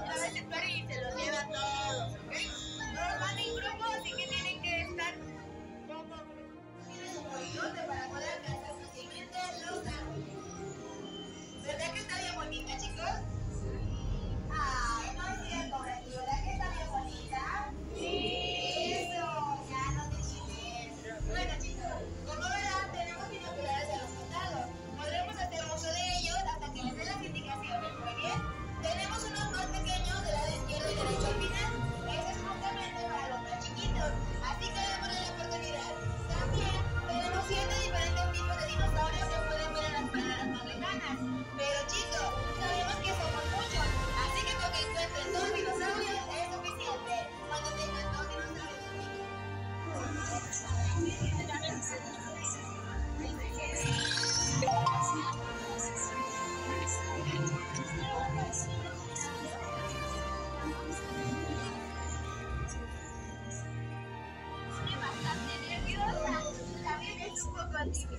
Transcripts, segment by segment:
otra vez el ferry y se los lleva a todos, ¿ok? No van en grupo, así que tienen que estar como unidos para poder alcanzar su siguiente logro.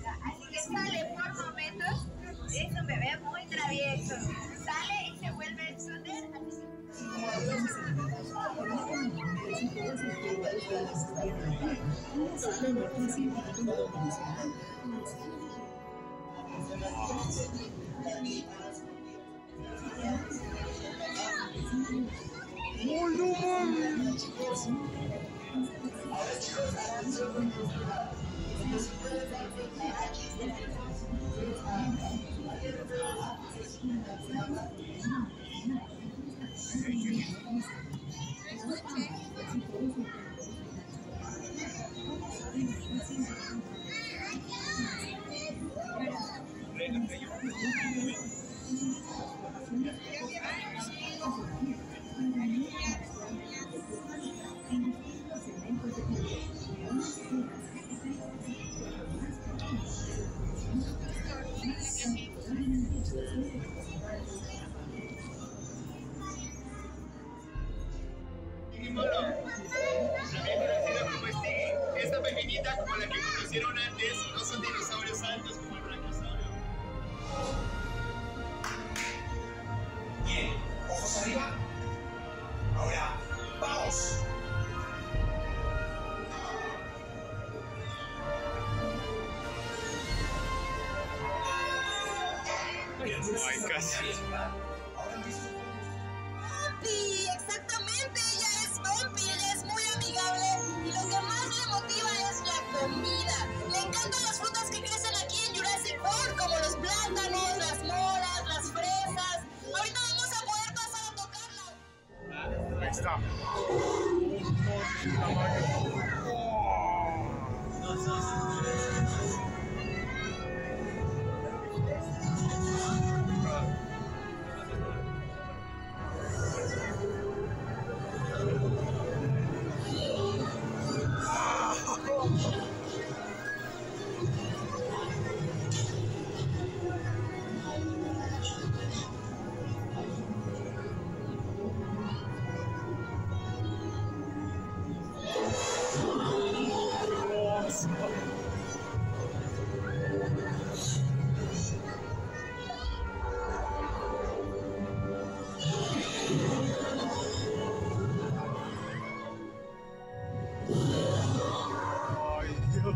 Así que sale por momentos, es un bebé muy travieso. Sale y se vuelve a esconder. ¡Oh, no! chiquita como la que conocieron antes, no son dinosaurios altos como el brachiosaurio. Bien, ojos arriba. Ahora, vamos. Ay, casi.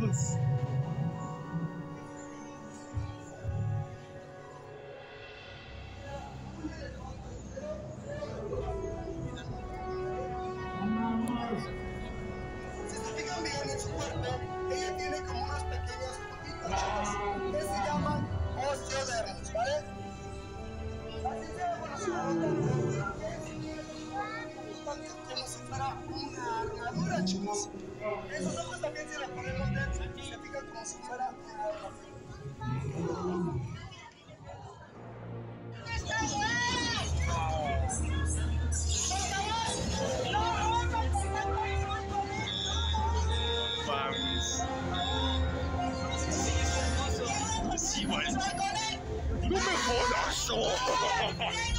país. como si fuera una armadura, chicos. Esos ojos 喜欢，你都没好难受。